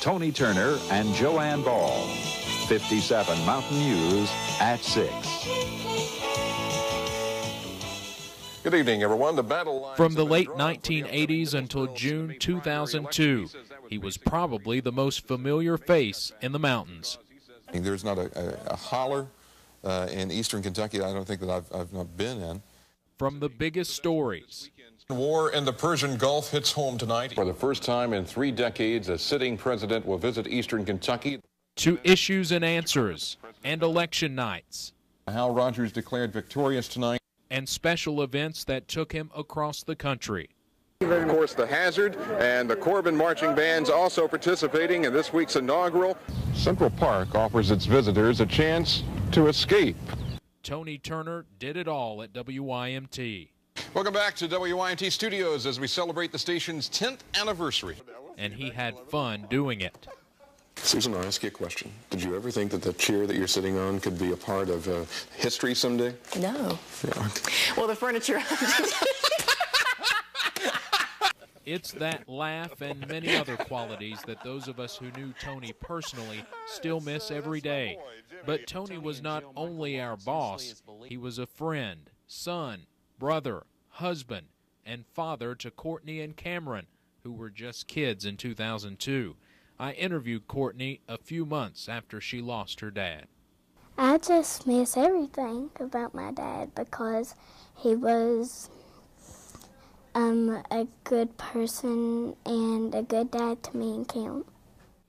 Tony Turner and Joanne Ball. 57 Mountain News at 6. Good evening, everyone. The battle lines From the late drawn for the 1980s until June 2002. He was he was basically probably the most familiar face in the mountains. There's not a, a, a holler uh, in eastern Kentucky I don't think that I've, I've not been in. From the biggest stories War in the Persian Gulf hits home tonight. For the first time in three decades, a sitting president will visit eastern Kentucky. to issues and answers and election nights Hal Rogers declared victorious tonight. and special events that took him across the country. Of course, the Hazard and the Corbin marching bands also participating in this week's inaugural. Central Park offers its visitors a chance to escape. Tony Turner did it all at WYMT, Welcome back to WYMT Studios as we celebrate the station's 10th anniversary. and he had fun doing it. Susan, I'll ask you a question. Did you ever think that the chair that you're sitting on could be a part of uh, history someday? No. Yeah. Well, the furniture. It's that laugh and many other qualities that those of us who knew Tony personally still miss every day. But Tony was not only our boss, he was a friend, son, brother, husband, and father to Courtney and Cameron, who were just kids in 2002. I interviewed Courtney a few months after she lost her dad. I just miss everything about my dad because he was um, a good person and a good dad to me and Cam.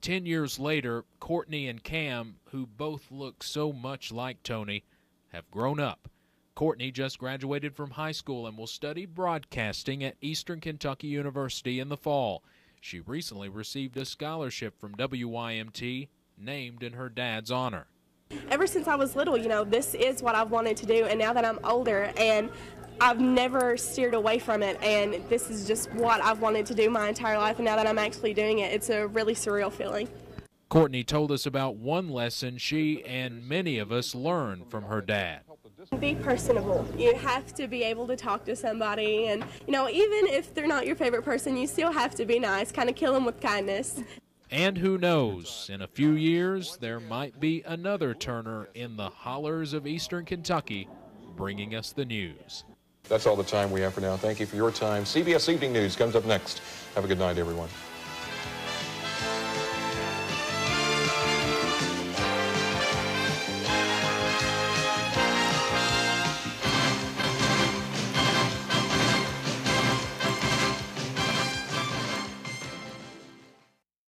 Ten years later, Courtney and Cam, who both look so much like Tony, have grown up. Courtney just graduated from high school and will study broadcasting at Eastern Kentucky University in the fall. She recently received a scholarship from WYMT named in her dad's honor. ever since I was little, you know, this is what I've wanted to do, and now that I'm older and I've never steered away from it, and this is just what I've wanted to do my entire life, and now that I'm actually doing it, it's a really surreal feeling. Courtney told us about one lesson she and many of us learned from her dad. Be personable. You have to be able to talk to somebody, and, you know, even if they're not your favorite person, you still have to be nice, kind of kill them with kindness. And who knows, in a few years, there might be another Turner in the hollers of Eastern Kentucky bringing us the news. That's all the time we have for now. Thank you for your time. CBS Evening News comes up next. Have a good night, everyone.